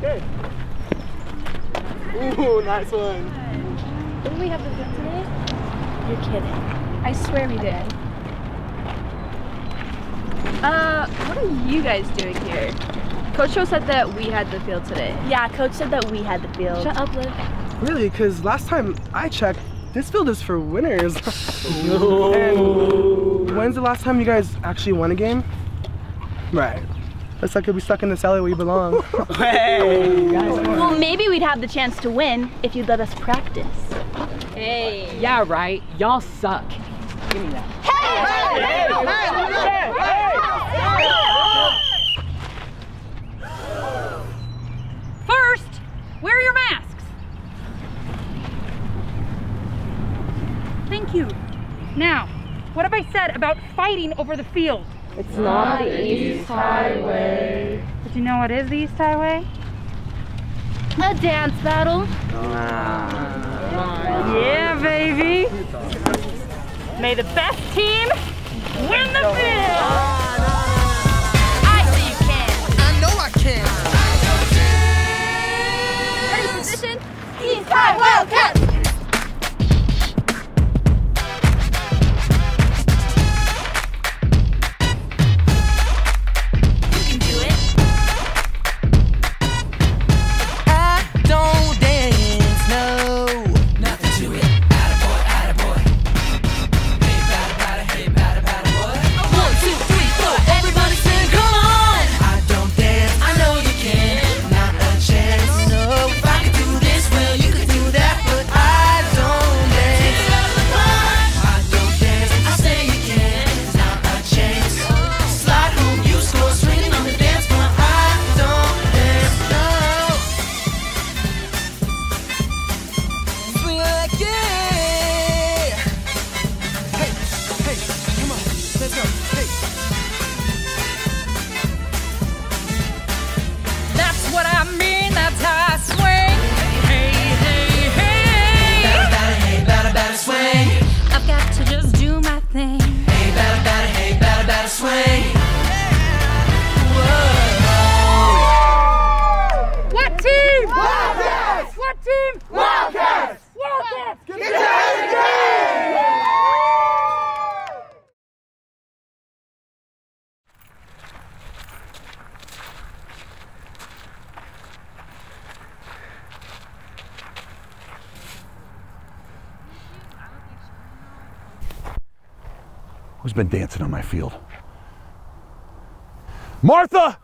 That's good. Ooh, nice one. Didn't we have the field today? You're kidding. I swear we did. Uh, what are you guys doing here? Coach Joe said that we had the field today. Yeah, coach said that we had the field. Shut up, Liv. Really? Because last time I checked, this field is for winners. and when's the last time you guys actually won a game? Right. Looks like you'll be stuck in this alley where you belong. Well, maybe we'd have the chance to win if you'd let us practice. Hey. Yeah, right. Y'all suck. Give me that. First, wear your masks. Thank you. Now, what have I said about fighting over the field? It's not the East High way. But you know what is the East High way? A dance battle. Ah. Yeah, baby. May the best team win the field. Let's go. Hey. That's what I mean. That's how I swing. Hey, hey, hey. Batter, batter, hey, batter, batter, swing. I've got to just do my thing. Hey, batter, batter, hey, batter, batter, swing. Who's been dancing on my field? Martha!